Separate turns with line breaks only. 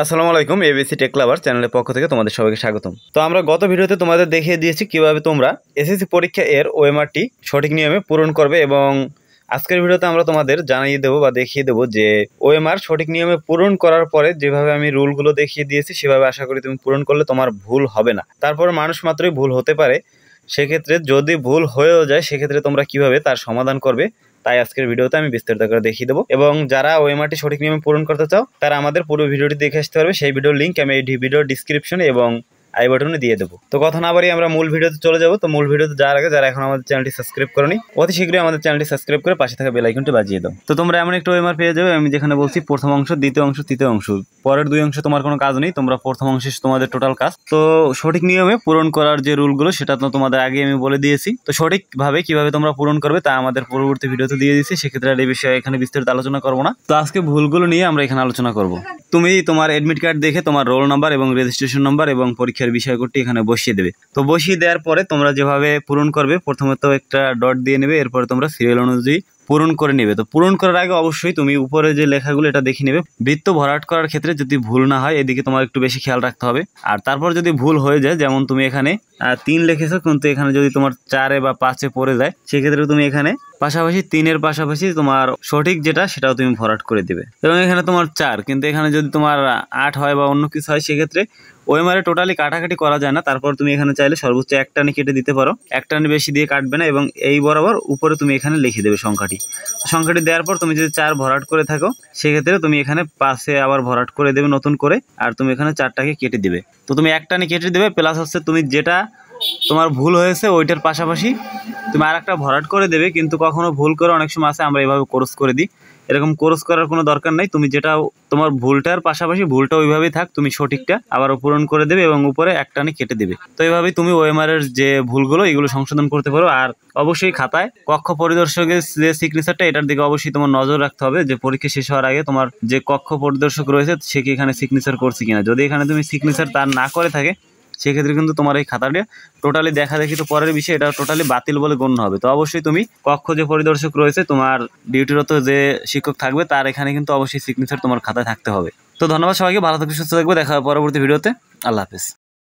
আসসালামু আলাইকুম ABC take লাভার চ্যানেলের পক্ষ থেকে তোমাদের সবাইকে স্বাগতম। তো আমরা গত ভিডিওতে তোমাদের দেখিয়ে দিয়েছি কীভাবে তোমরা এসএসসি পরীক্ষা এর ওএমআরটি সঠিক নিয়মে পূরণ করবে এবং আজকের ভিডিওতে আমরা তোমাদের জানিয়ে দেবো বা দেখিয়ে দেবো যে ওএমআর সঠিক নিয়মে পূরণ করার পরে যেভাবে আমি রুলগুলো দেখিয়ে দিয়েছি, সেভাবে আশা করি তুমি পূরণ করলে তোমার ভুল হবে না। তারপর মানুষ মাত্রই ভুল হতে পারে। সেক্ষেত্রে যদি ভুল হয়েও যায়, সেক্ষেত্রে তোমরা কীভাবে তার সমাধান করবে তাই আজকের ভিডিওতে আমি বিস্তারিত করে দেখিয়ে দেবো। এবং যারা ওএমআরটি সঠিক নিয়মে পূরণ করতে চাও, তারা আমাদের পুরো ভিডিওটি দেখে আসতে পারবে। সেই ভিডিওর লিঙ্ক আমি এই ভিডিওর ডিসক্রিপশনে এবং আই বাটনে দিয়ে দেবো। তো কথা না বাড়ি আমরা মূল ভিডিওতে চলে যাব। তো মূল ভিডিওতে যাওয়ার আগে যারা এখন আমাদের চ্যানেলটি সাবস্ক্রাইব করনি, অতি শীঘ্রই আমাদের চ্যানেলটি সাবস্ক্রাইব করে পাশে থাকা বেল আইকনটি বাজিয়ে দাও। তো তোমরা এমন একটা ওএমআর পেয়ে যাবে, আমি যেখানে বলছি প্রথম অংশ, দ্বিতীয় অংশ, তৃতীয় অংশ। পরের দুই অংশ তোমার কোনো কাজ নেই, তোমরা প্রথম অংশে তোমাদের টোটাল কাজ। তো সঠিক নিয়মে পূরণ করার যে রুলগুলো, সেটা তো তোমাদের আগে আমি বলে দিয়েছি। তো সঠিকভাবে কীভাবে তোমরা পূরণ করবে, তা আমাদের পরবর্তী ভিডিওতে দিয়ে দিয়েছি। সেক্ষেত্রে এই বিষয়ে এখানে বিস্তারিত আলোচনা করব না। তো আজকে ভুলগুলো নিয়ে আমরা এখানে আলোচনা করব। তুমি তোমার অ্যাডমিট কার্ড দেখে তোমার রোল নাম্বার এবং রেজিস্ট্রেশন নাম্বার এবং পরীক্ষার বিষয়গুলি এখানে বসিয়ে দেবে। তো বসিয়ে দেওয়ার পরে তোমরা যেভাবে পূরণ করবে প্রথমত একটা ডট দিয়ে নেবে, এরপরে তোমরা সিরিয়াল অনুযায়ী পূরণ করে নেবে। তো পূরণ করার আগে অবশ্যই তুমি উপরে যে লেখাগুলো, এটা দেখে নেবে। বৃত্ত ভরাট করার ক্ষেত্রে যদি ভুল না হয়, এদিকে তোমার একটু বেশি খেয়াল রাখতে হবে। আর তারপর যদি ভুল হয়ে যায়, যেমন তুমি এখানে তিন লিখেছো, কিন্তু এখানে যদি তোমার চারে বা পাঁচে পড়ে যায়, সেক্ষেত্রে তুমি এখানে পাশাপাশি তিনের পাশাপাশি তোমার সঠিক যেটা, সেটাও তুমি ভরাট করে দিবে। এবং এখানে তোমার চার, কিন্তু এখানে যদি তোমার আট হয় বা অন্য কিছু হয়, সেক্ষেত্রে ওএমআরে টোটালি কাটাকাটি করা যায় না। তারপর তুমি এখানে চাইলে সর্বোচ্চ এক টানে কেটে দিতে পারো। এক টানে বেশি দিয়ে কাটবে না এবং এই বরাবর উপরে তুমি এখানে লিখে দেবে সংখ্যাটি। সংখ্যাটি দেওয়ার পর তুমি যদি চার ভরাট করে থাকো, সেক্ষেত্রে তুমি এখানে পাশে আবার ভরাট করে দেবে নতুন করে, আর তুমি এখানে চারটাকে কেটে দেবে। তো তুমি এক টানে কেটে দেবে প্লাস হচ্ছে তুমি যেটা তোমার ভুল হয়েছে, ওইটার পাশাপাশি তুমি আর একটা ভরাট করে দেবে, কিন্তু কখনো ভুল করে অনেক সময় আছে, আমরা এভাবে কোর্স করে দিই। এরকম কোর্স করার কোনো দরকার নাই। তুমি যেটা, তোমার ভুলটার পাশাপাশি ভুলটা ওইভাবেই থাক, তুমি সঠিকটা আবার পূরণ করে দেবে এবং উপরে একটানে কেটে দেবে। তো এইভাবেই তুমি ওএমআর এর যে ভুলগুলো, এগুলো সংশোধন করতে পারো। আর অবশ্যই খাতায় কক্ষ পরিদর্শকের যে সিগনেচারটা এটার দিকে অবশ্যই তোমার নজর রাখতে হবে যে পরীক্ষা শেষ হওয়ার আগে তোমার যে কক্ষ পরিদর্শক রয়েছে, সে কি এখানে সিগনেচার করছে কিনা। যদি এখানে তুমি সিগনেচার তার না করে থাকে সেক্ষেত্রে কিন্তু তোমার এই খাতাটা টোটালি দেখা দেখি তো পরের বিষয়ে, এটা টোটালি বাতিল বলে গণ্য হবে। তো অবশ্যই তুমি কক্ষ যে পরিদর্শক রয়েছে, তোমার ডিউটিরত যে শিক্ষক থাকবে, তার এখানে কিন্তু অবশ্যই সিগনেচার তোমার খাতায় থাকতে হবে। তো ধন্যবাদ সবাইকে, ভালো থাকবে, সুস্থ থাকবে, দেখা হবে পরবর্তী ভিডিওতে। আল্লাহ হাফিজ।